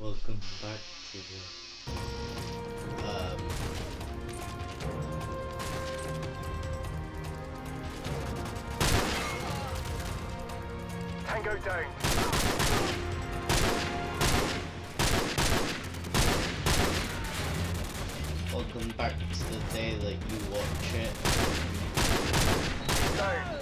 Welcome back to the um, Tango down. welcome back to the day that you watch it. Down.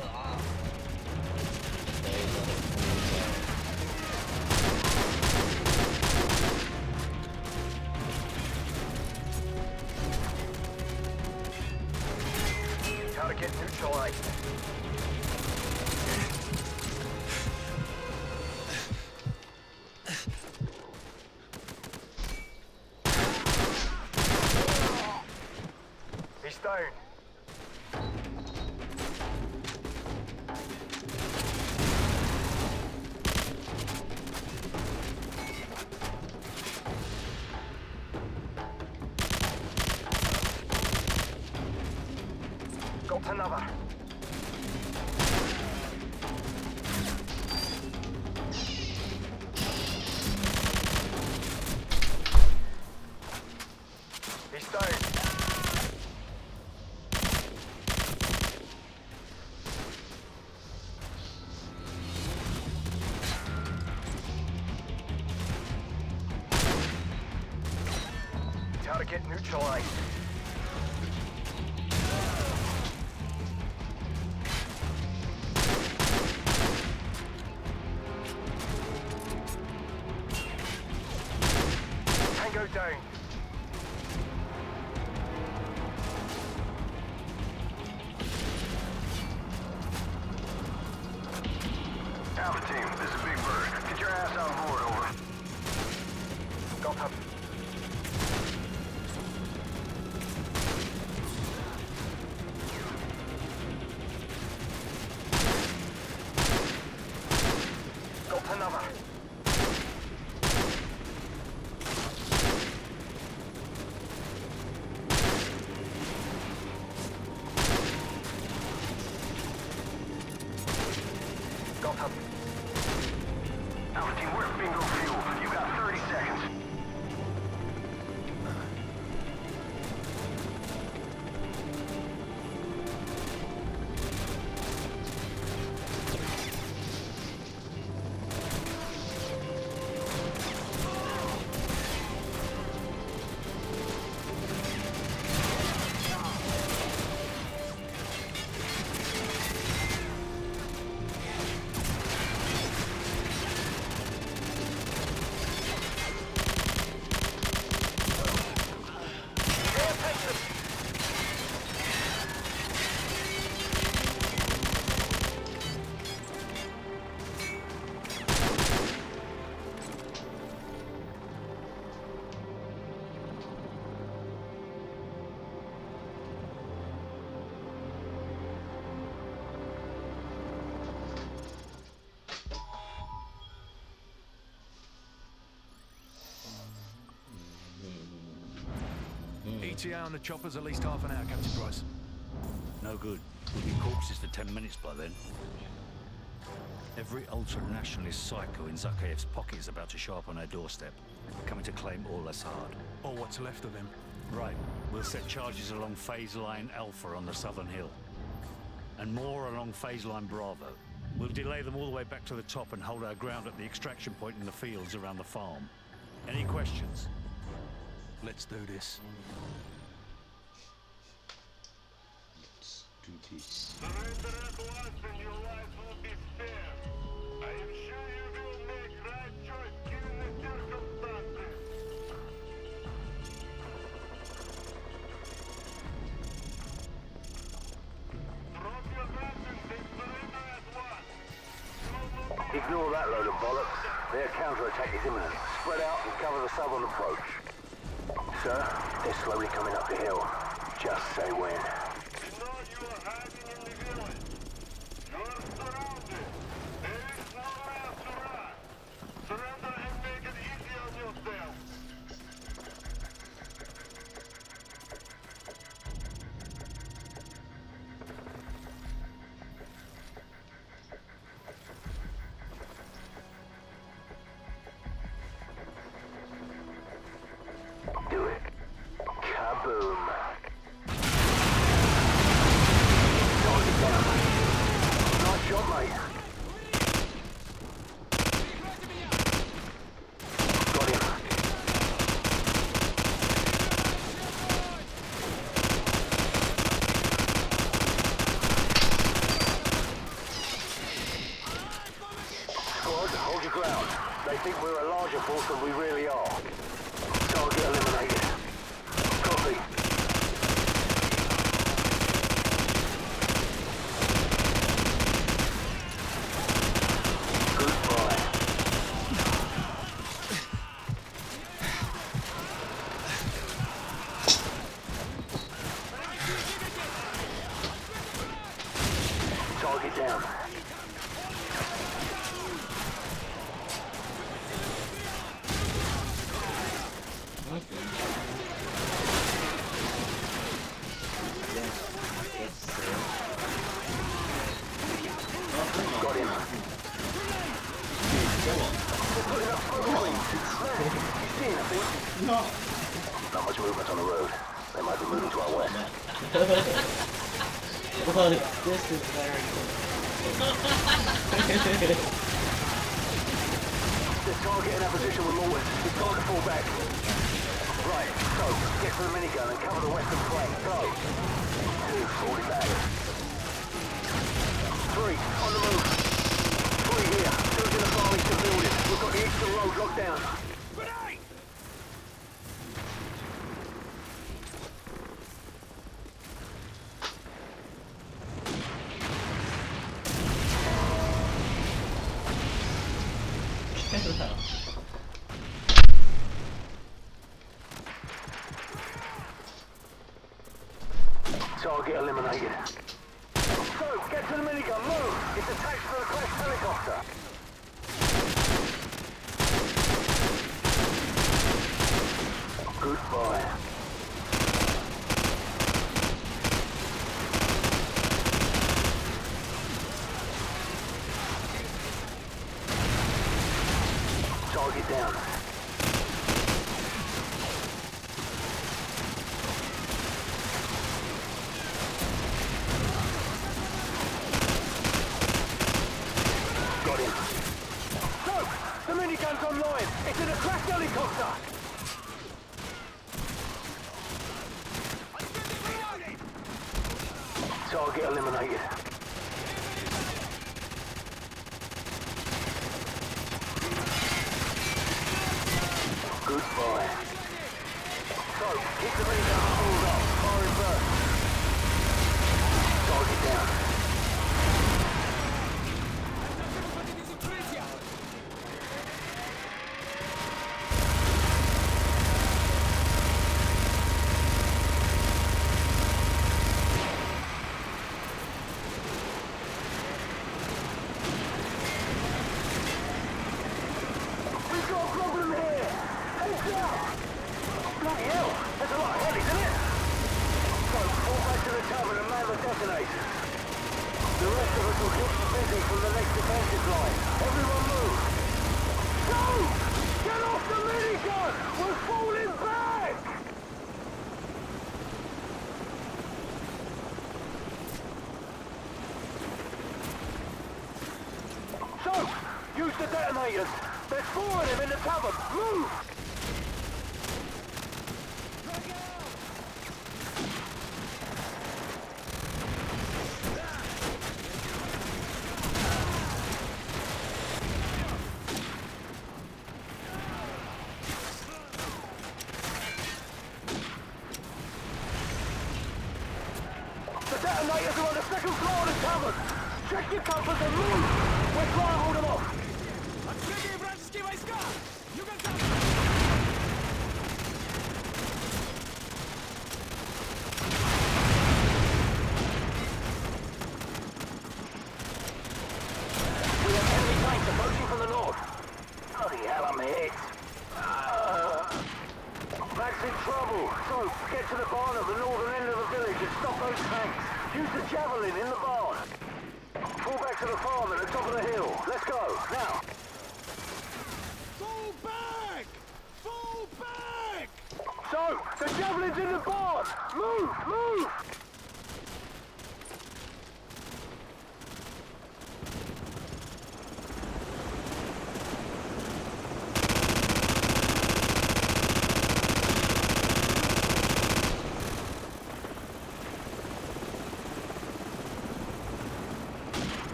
Target neutralized. ETA on the chopper's at least half an hour, Captain Price. No good. We'll be corpses for ten minutes by then. Every ultra-nationalist psycho in Zakhaev's pocket is about to show up on our doorstep, coming to claim Al-Asad. Or what's left of him. Right, we'll set charges along phase line Alpha on the southern hill. And more along phase line Bravo. We'll delay them all the way back to the top and hold our ground at the extraction point in the fields around the farm. Any questions? Let's do this. Let's do this. Surrender at once and your lives will be spared. I am sure you will make right choice given the circumstances. Drop your weapons and surrender at once. You will be Ignore that load of bollocks. Their counterattack is imminent. Spread out and cover the southern approach. Sir, they're slowly coming up the hill. Just say when. No. Not much movement on the road. They might be moving to our west. well, this is very good. the target in our position with Morton. It's time to fall back. Right, so, get to the minigun and cover the western flank. Go. Two, back. Three, on the move. Three here. Two to the far building. We've got the eastern road locked down. Grenade! Vegas.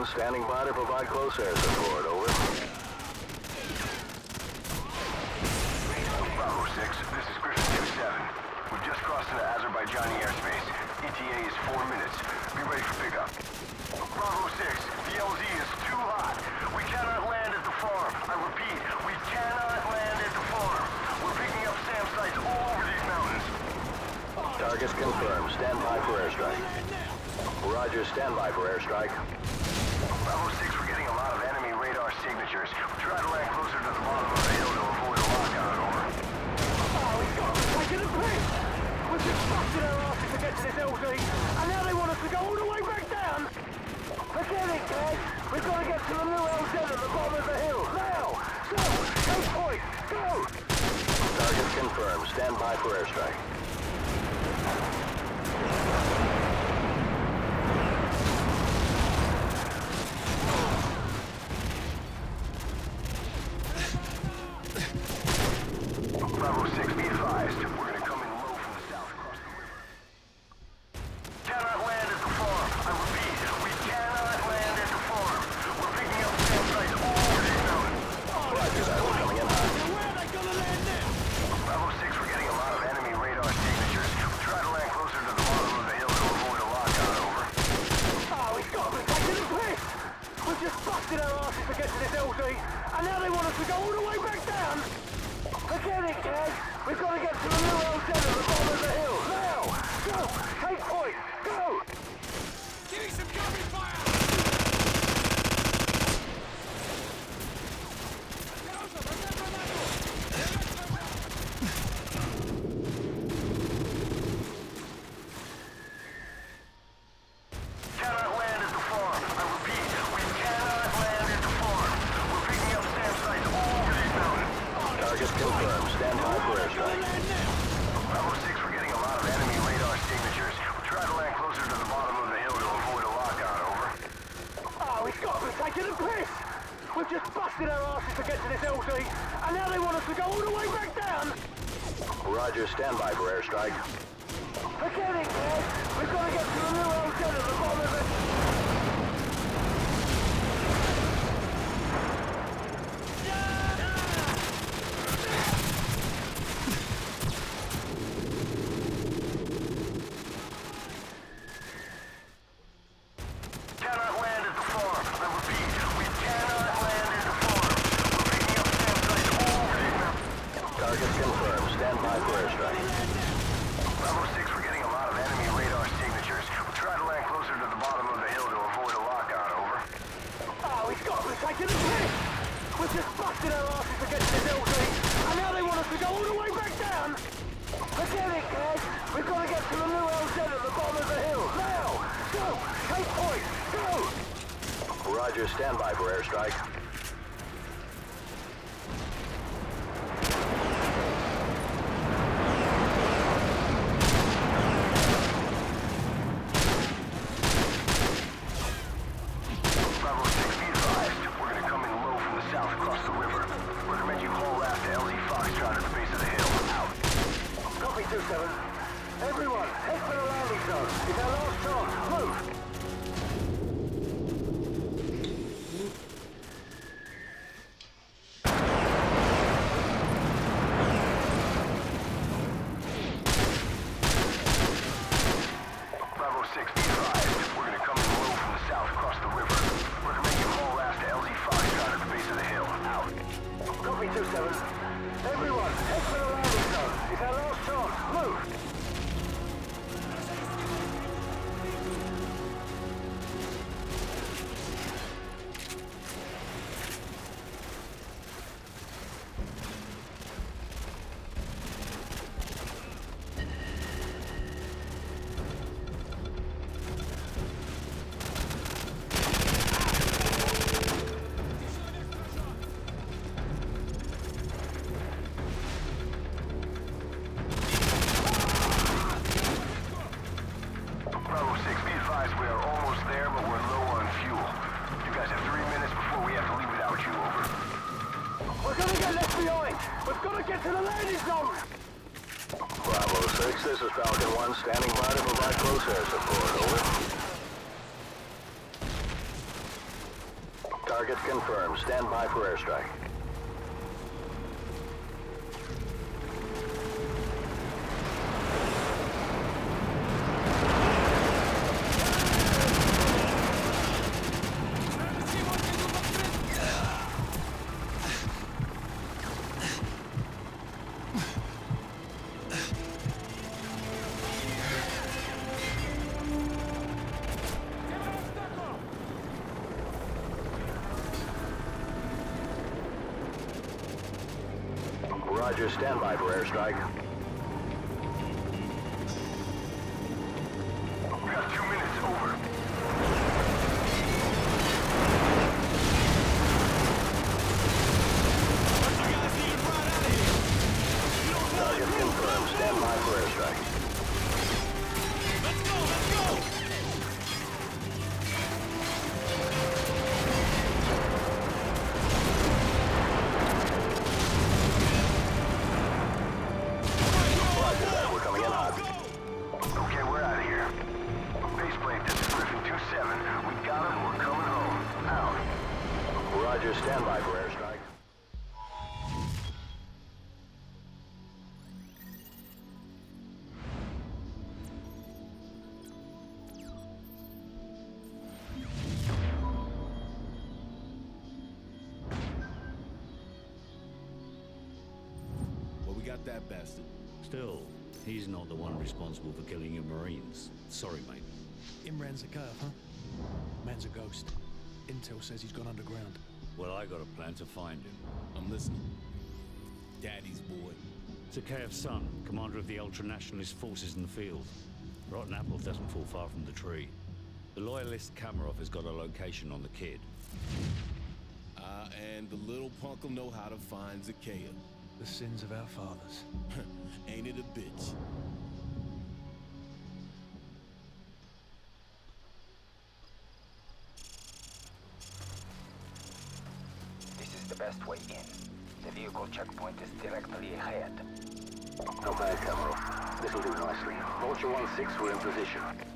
1, standing by to provide close air support, over. Bravo 6, this is Griffin 2-7. We've just crossed into Azerbaijani airspace. ETA is 4 minutes. Be ready for pickup. Bravo 6, the LZ is too hot. We cannot land at the farm. I repeat, we cannot land at the farm. We're picking up SAM sites all over these mountains. Targets confirmed. Stand by for airstrike. Roger, stand by for airstrike. Falcon 1, standing by to provide close air support, over. Target confirmed. Stand by for airstrike. Bastard. Still, he's not the one responsible for killing your Marines. Sorry, mate. Imran Zakhaev, huh? Man's a ghost. Intel says he's gone underground. Well, I got a plan to find him. I'm listening. Daddy's boy. Zakhaev's son, commander of the ultra-nationalist forces in the field. Rotten apple doesn't fall far from the tree. The loyalist Kamarov has got a location on the kid. Ah, and the little punk will know how to find Zakhaev. The sins of our fathers. Ain't it a bitch? This is the best way in. The vehicle checkpoint is directly ahead. Not bad, Kamarov. This'll do nicely. Vulture 1-6, we're in position.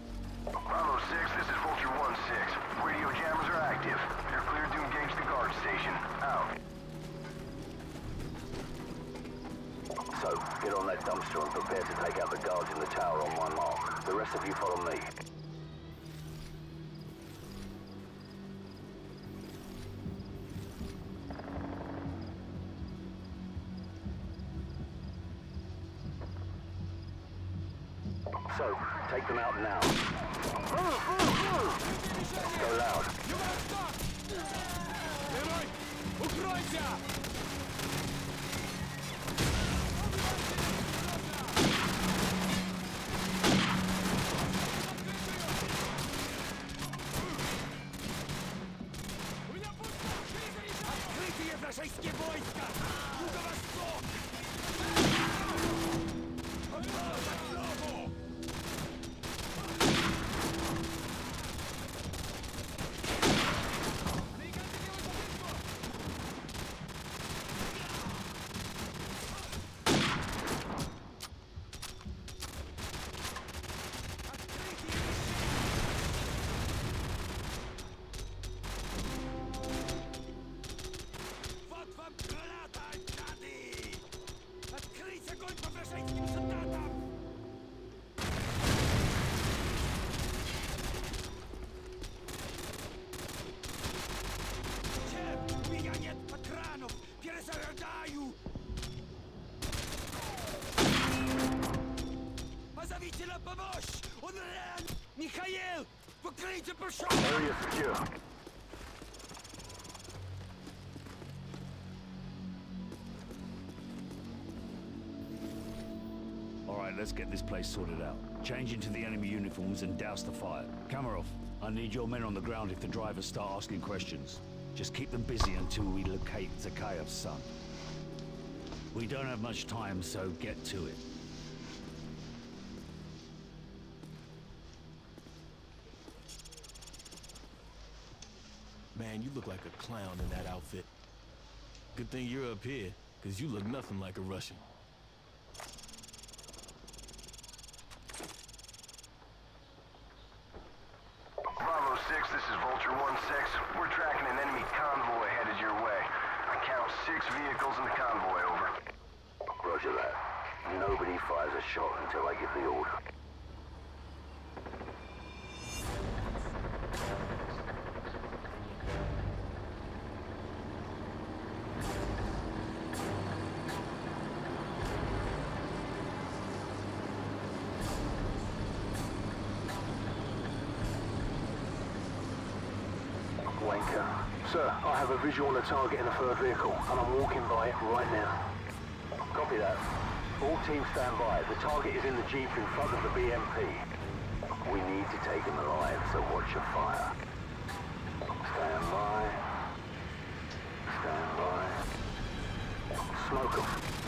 rest of you follow me. So, take them out now. Go loud. Михаил! Get this place sorted out. Change into the enemy uniforms and douse the fire. Kamarov, I need your men on the ground if the drivers start asking questions. Just keep them busy until we locate Zakhaev's son. We don't have much time, so get to it. Man, you look like a clown in that outfit. Good thing you're up here, because you look nothing like a Russian. Bravo 6, this is Vulture 1-6. We're tracking an enemy convoy headed your way. I count six vehicles in the convoy, over. Roger that. Nobody fires a shot until I give the order. Wanker. Sir, I have a visual on the target in the third vehicle, and I'm walking by it right now. Copy that. All teams stand by. The target is in the jeep in front of the BMP. We need to take him alive, so watch your fire. Stand by. Stand by. Smoke him.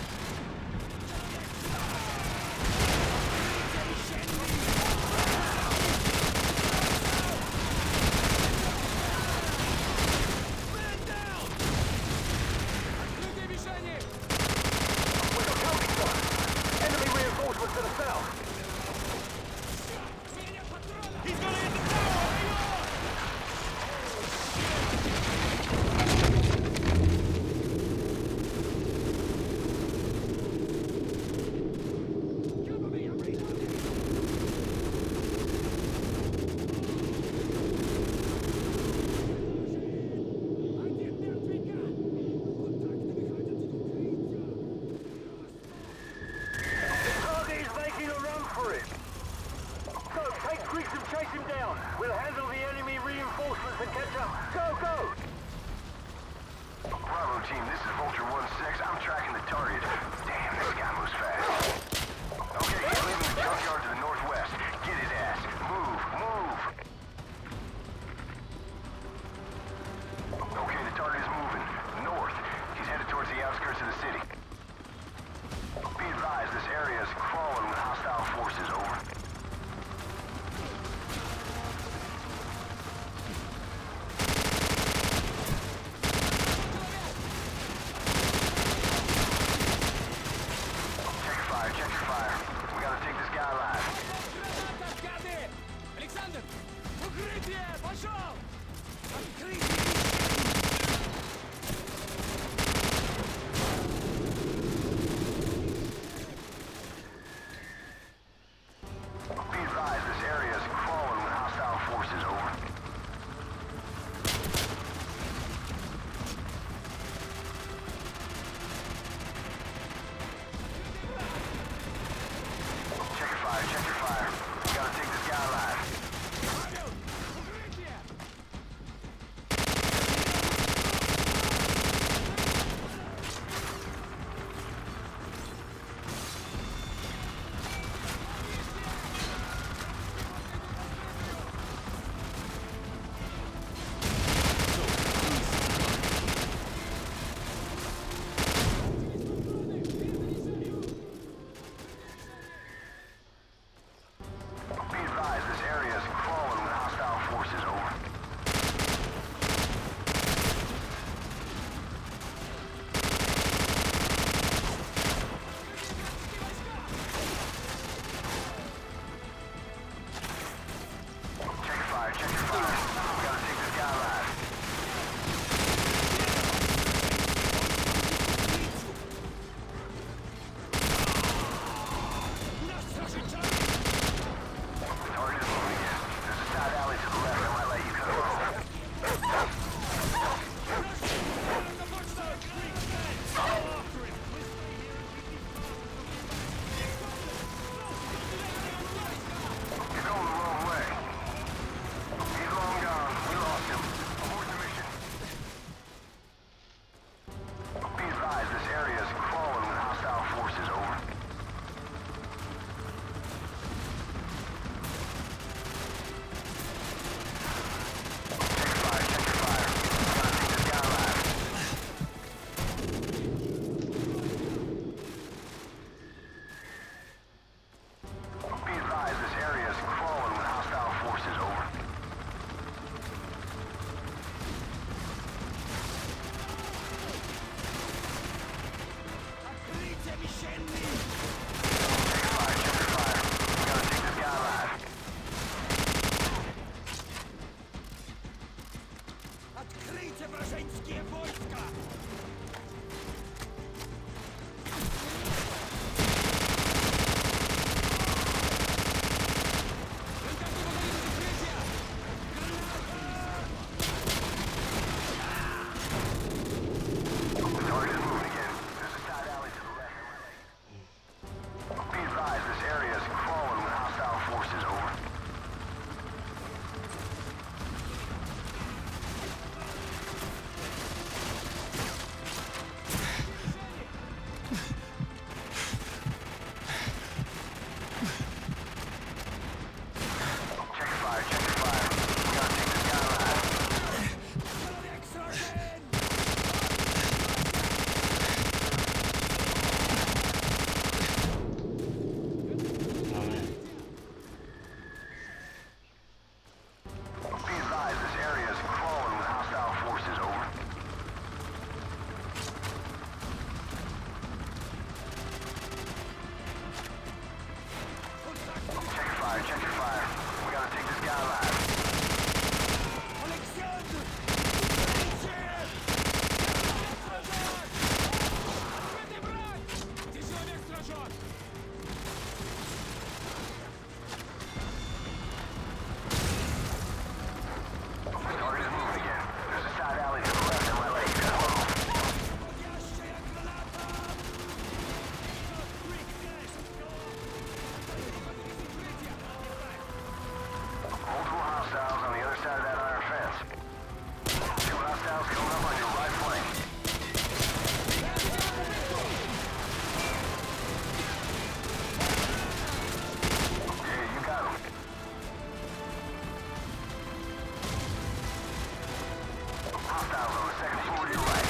Bravo, second floor to your right.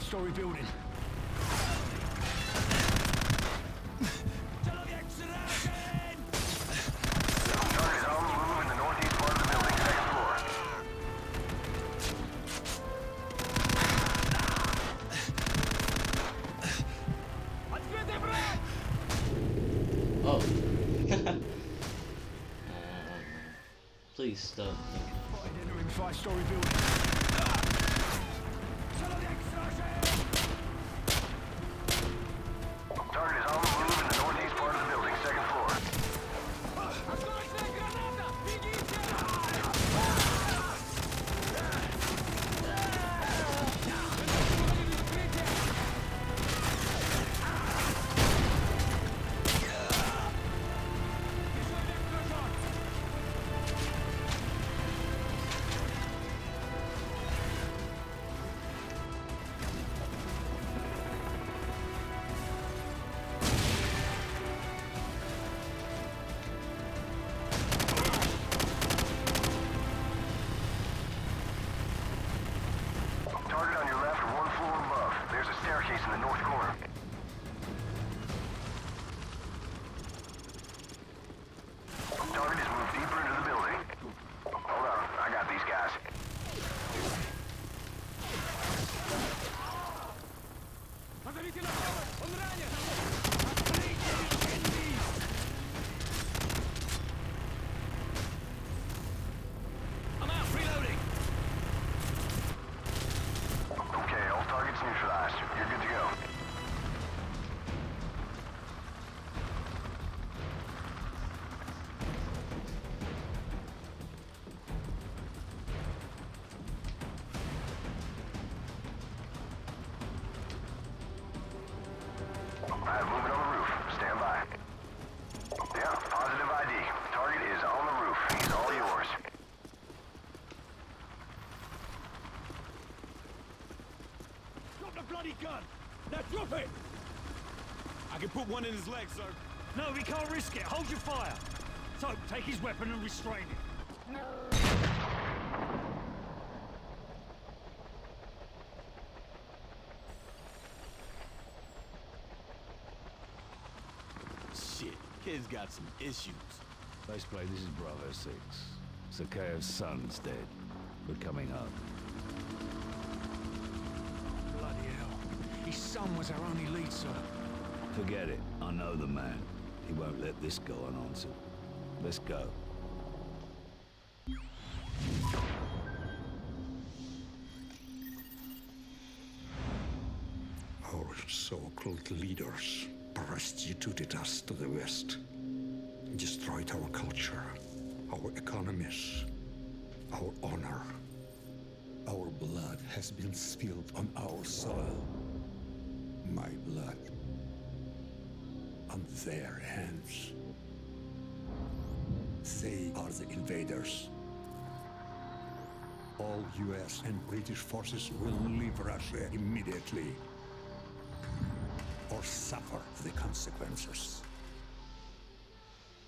Second floor. Oh. um, please stop. Five-story building. Can put one in his leg, sir. No, we can't risk it. Hold your fire. So, take his weapon and restrain him. No. Shit, kid's got some issues. Baseplate, this is Bravo 6. Zakhaev's son's dead. We're coming home. Bloody hell. His son was our only lead, sir. Forget it. I know the man. He won't let this go unanswered. Let's go. Our so-called leaders prostituted us to the West, destroyed our culture, our economies, our honor. Our blood has been spilled on our soil. My blood. Their hands. They are the invaders. All US and British forces will leave Russia immediately or suffer the consequences.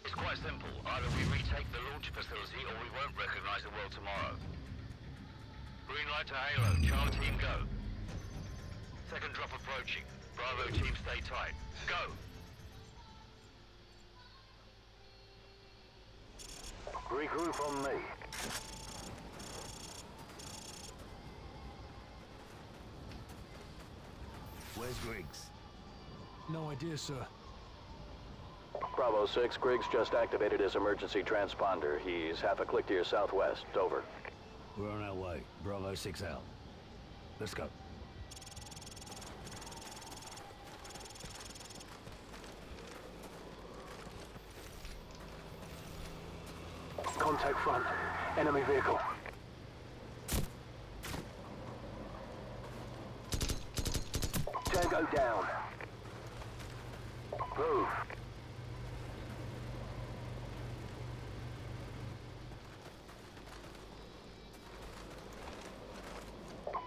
It's quite simple. Either we retake the launch facility or we won't recognize the world tomorrow. Green light to Halo. Charlie team go. Second drop approaching. Bravo team stay tight. Go! Regroup on me. Where's Griggs? No idea, sir. Bravo 6, Griggs just activated his emergency transponder. He's half a click to your southwest. Over. We're on our way. Bravo 6 out. Let's go. Contact front. Enemy vehicle. Tango down. Move.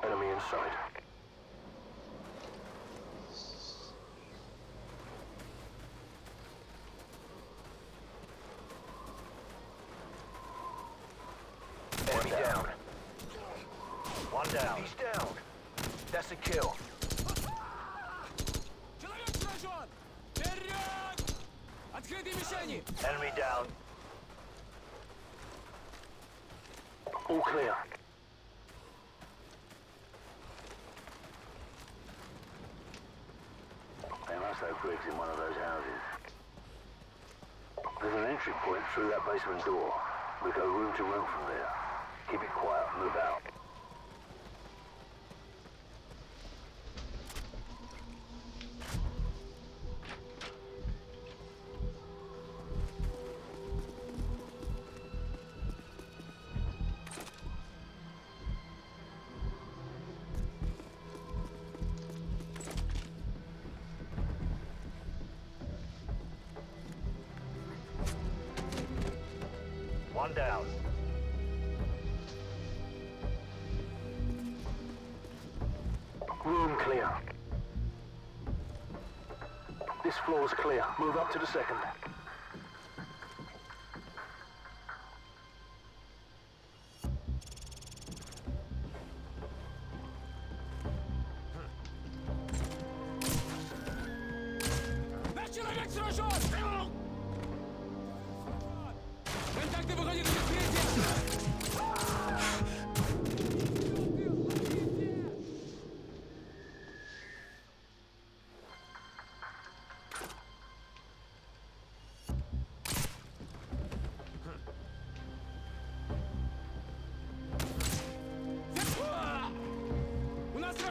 Enemy in sight. Enemy down. One down. He's down. That's a kill. Enemy down. All clear. They must have bricks in one of those houses. There's an entry point through that basement door. We go room to room from there. Keep it quiet, move out. This clear. Move up to the second.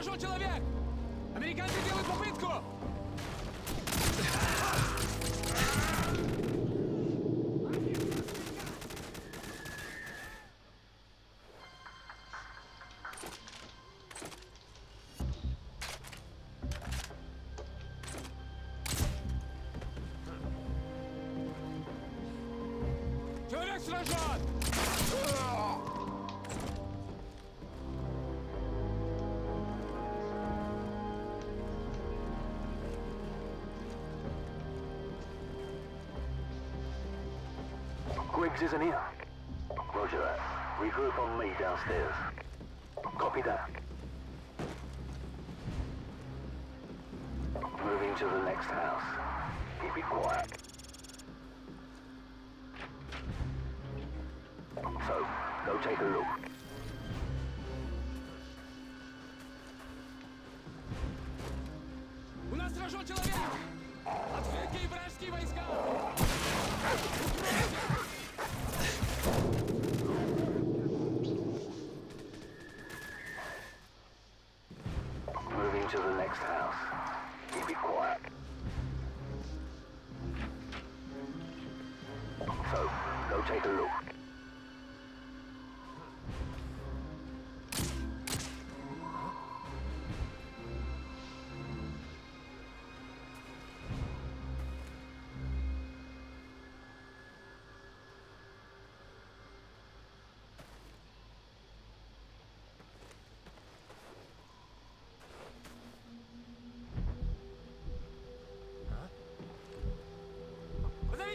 прошел человек! Американцы делают попытку! Griggs isn't here.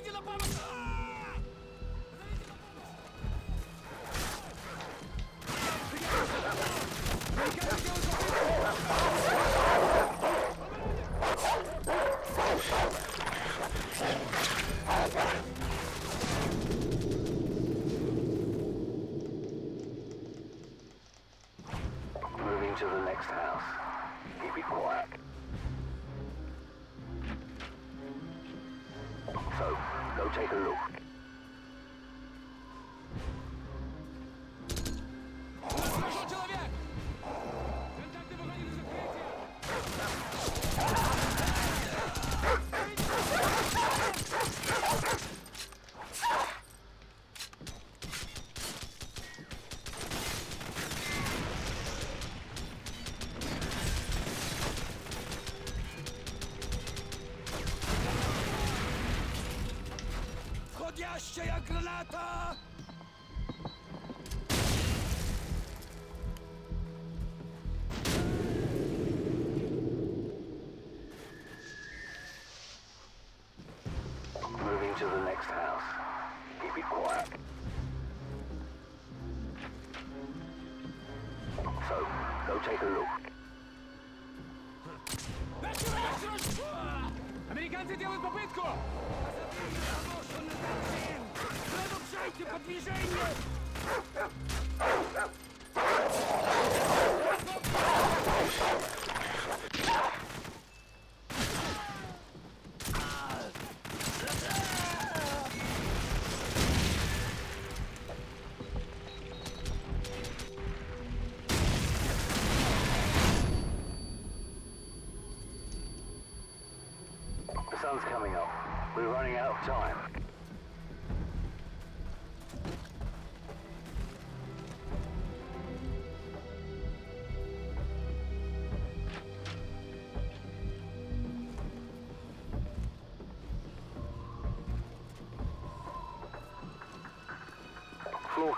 Get up out of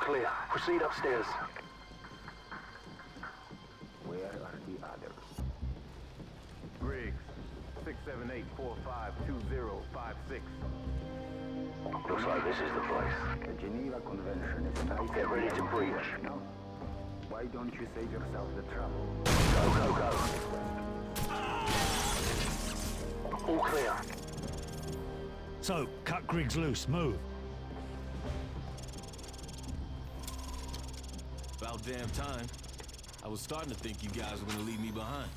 clear. Proceed upstairs. Where are the others? Griggs, 678-452056. Looks like this is the place. The Geneva Convention is tight. Get ready to breach. No. Why don't you save yourself the trouble? Go, go, go. All clear. So, cut Griggs loose, move. Damn time. I was starting to think you guys were gonna leave me behind.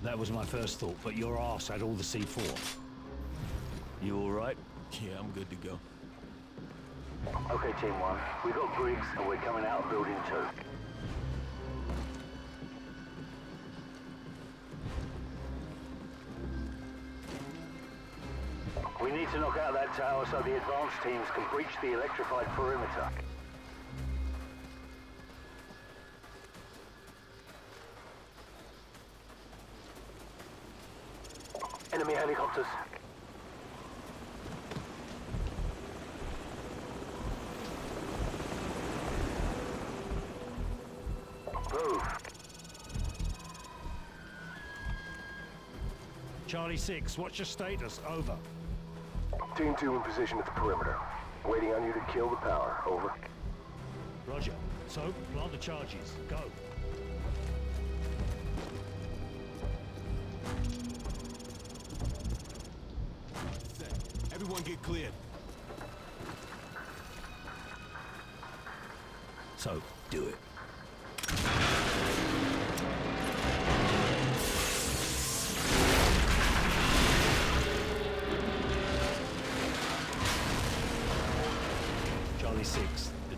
That was my first thought, but your ass had all the C4. You all right? Yeah, I'm good to go. Okay, Team 1. We got Griggs and we're coming out of Building 2. We need to knock out that tower so the advanced teams can breach the electrified perimeter. Charlie 6, what's your status? Over. Team 2 in position at the perimeter. Waiting on you to kill the power. Over. Roger. So, plant the charges. Go. Set. Everyone get cleared.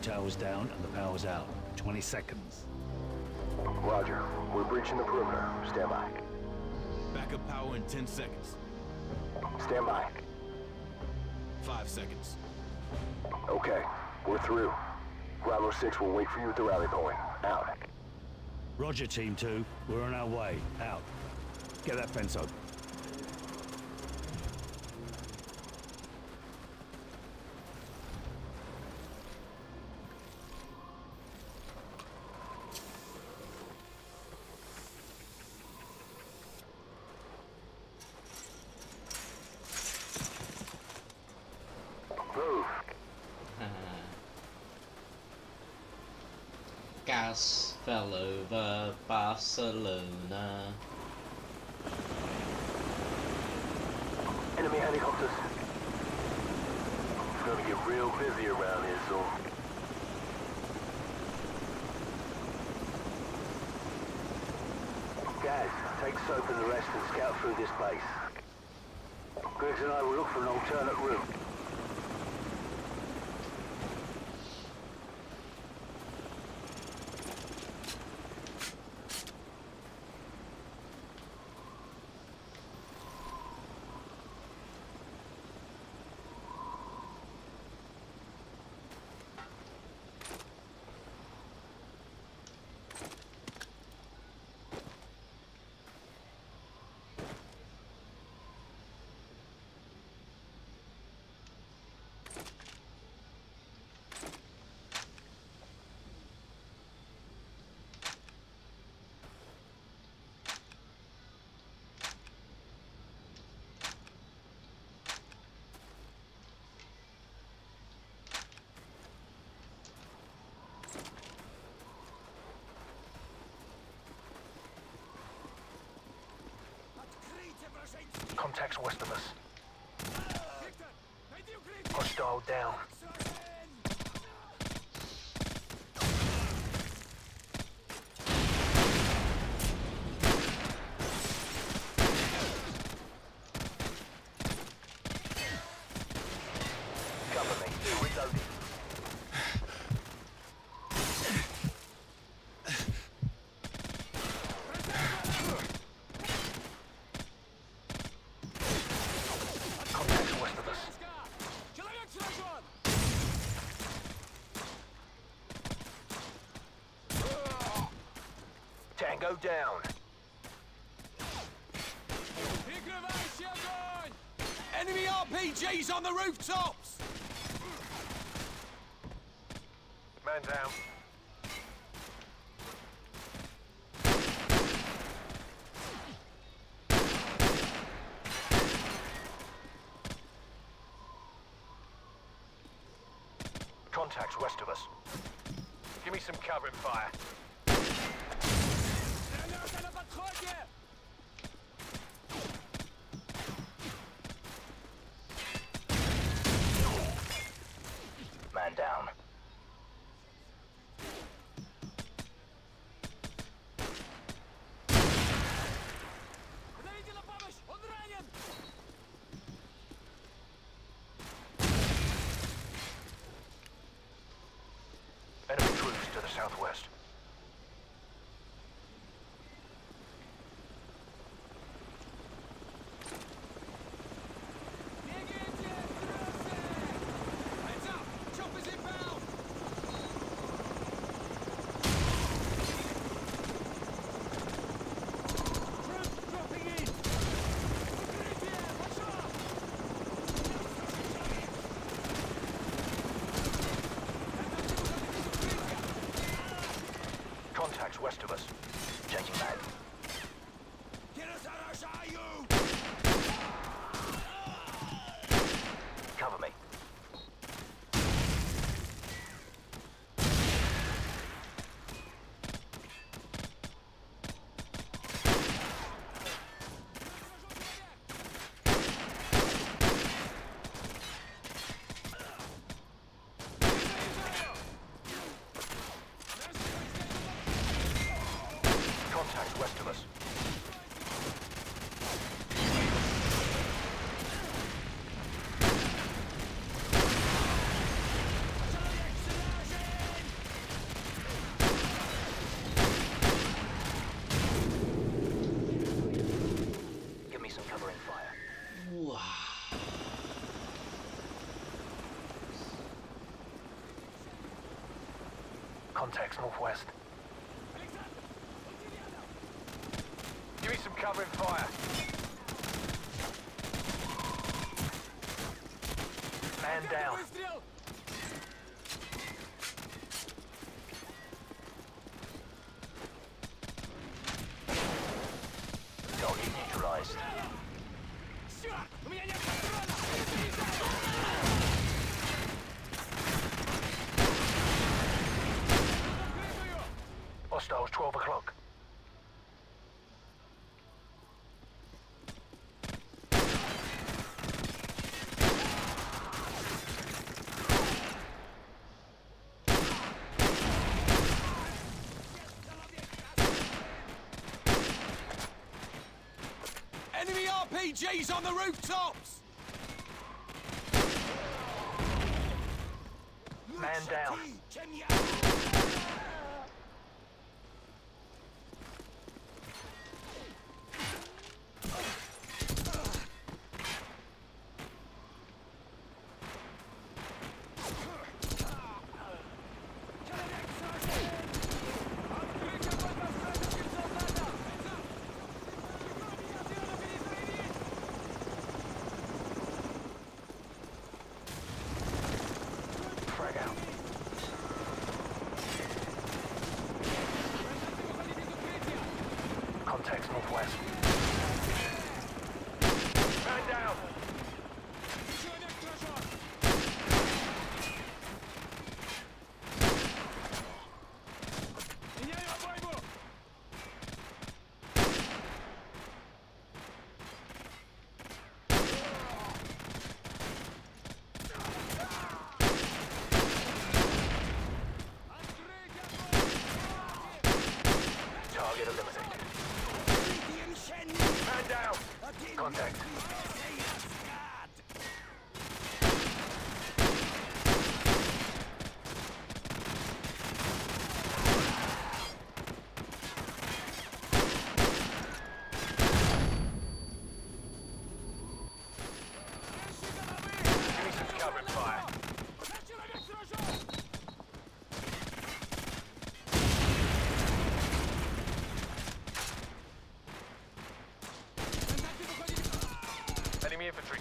Tower's down and the power's out. 20 seconds. Roger. We're breaching the perimeter. Stand by. Backup power in 10 seconds. Stand by. Five seconds. Okay. We're through. Bravo 6 will wait for you at the rally point. Out. Roger, Team 2. We're on our way. Out. Get that fence open. Move. Gas fell over Barcelona. Enemy helicopters. It's gonna get busy around here soon. Guys, take Soap and the rest and scout through this base. Griggs and I will look for an alternate route. Contacts west of us. Hostile down. and down. Enemy RPGs on the rooftops! Man down. contacts northwest. overclock. Enemy RPGs on the rooftops! Man down.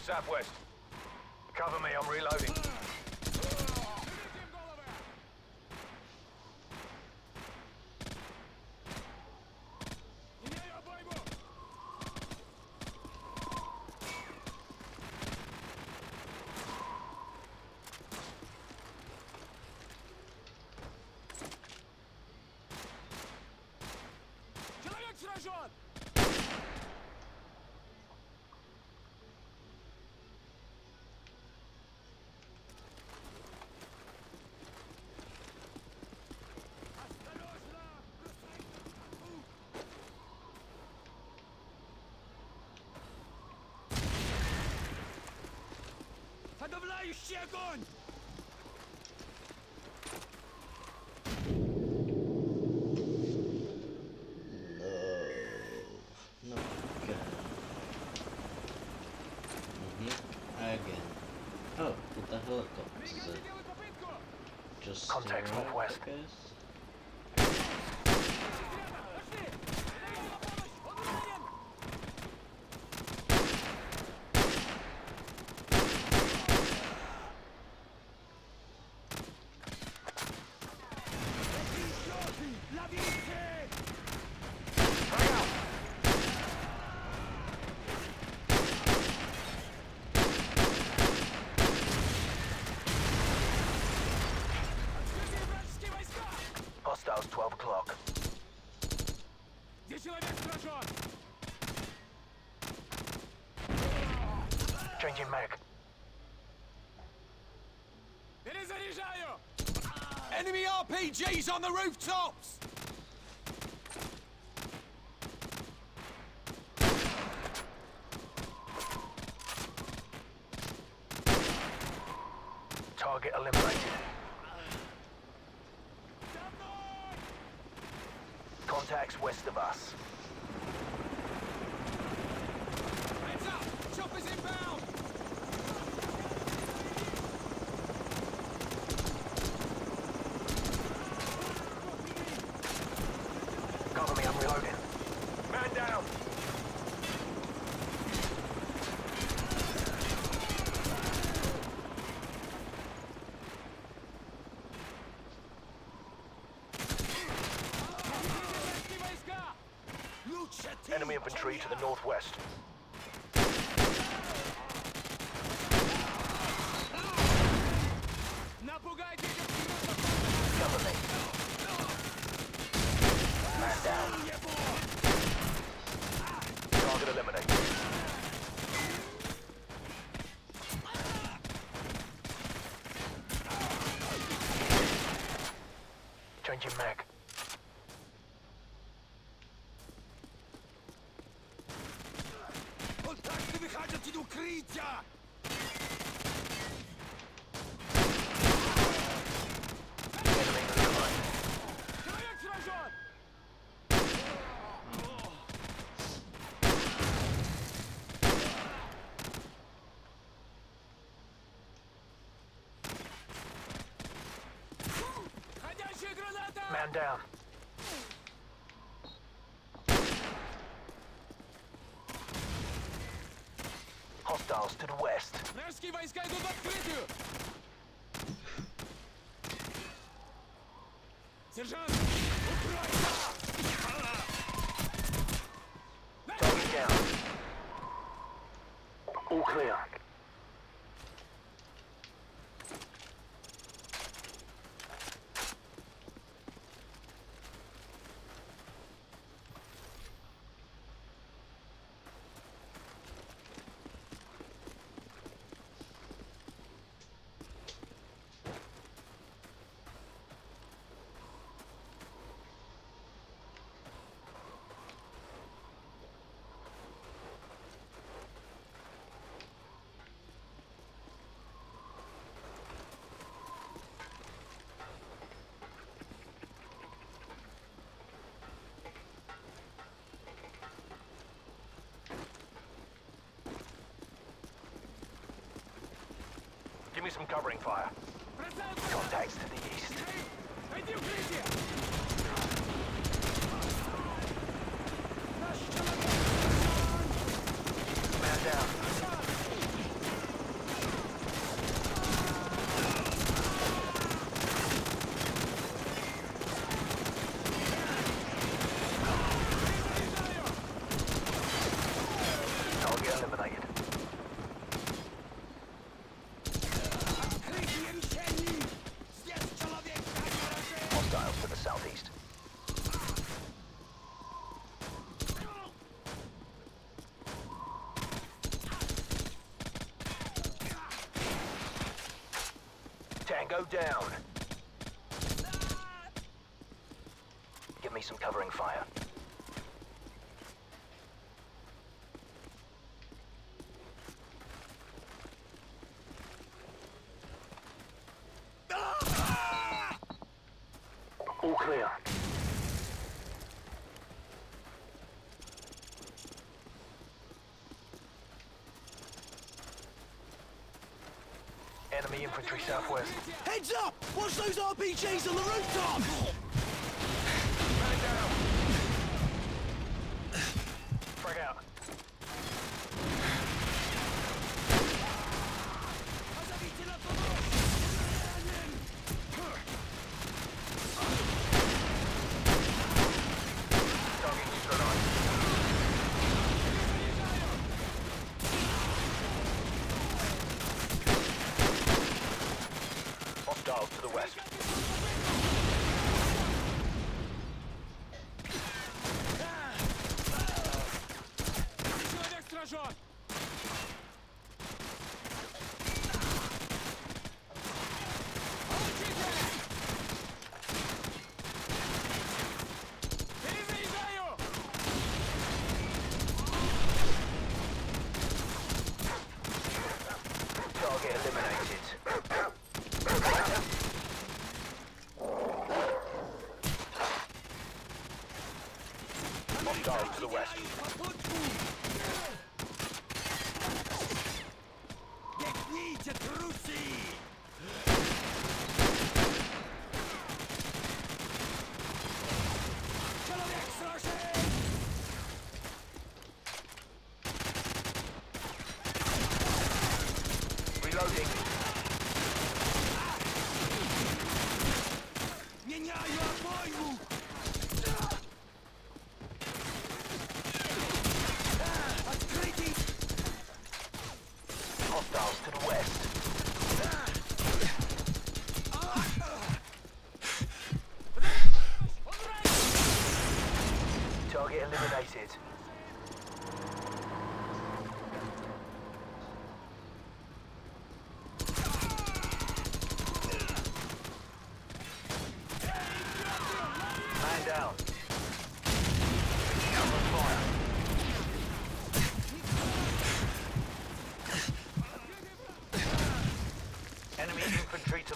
Southwest. Cover me, I'm reloading. Helicopters. uh, Just Contact alright, northwest. I guess. RPGs on the rooftops! Target eliminated. Contacts west of us. Heads up! Choppers inbound! Cover me, I'm reloading. Man down! damage him. down. Hostiles to the west. Вражеские войска идут в открытую! Сержант! Give me some covering fire. Contacts to the east. Down. Give me some covering fire. All clear. Enemy infantry southwest. Heads up! Watch those RPGs on the rooftop! Frag out. Target neutralized. To the west. Hostile to the west.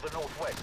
The northwest.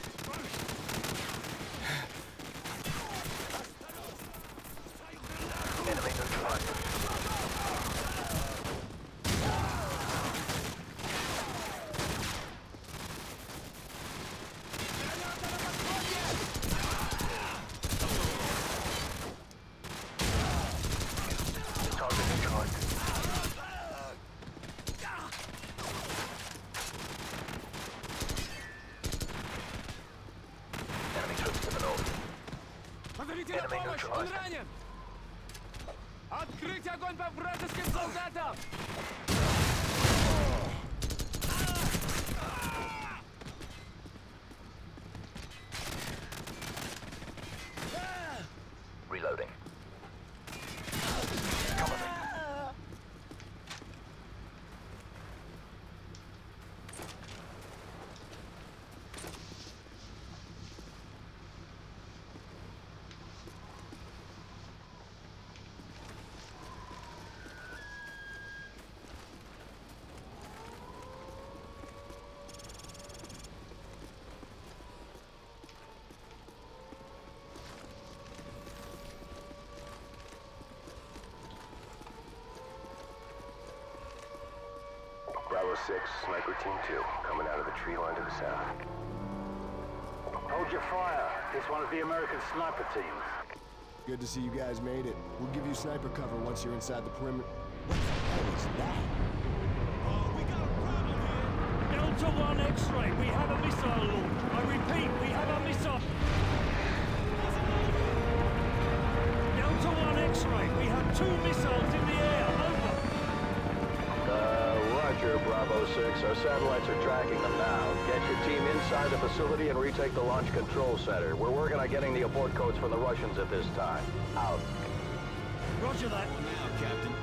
6, Sniper Team 2, coming out of the tree line to the south. Hold your fire. It's one of the American sniper teams. Good to see you guys made it. We'll give you sniper cover once you're inside the perimeter. What the hell is that? Oh, we got a problem here! Delta 1 X-ray, we have a missile launch. I repeat, we have a missile. Delta 1 X-ray, we have two missiles in roger, Bravo 6. Our satellites are tracking them now. Get your team inside the facility and retake the launch control center. We're working on getting the abort codes from the Russians at this time. Out. Roger that. Now, Captain.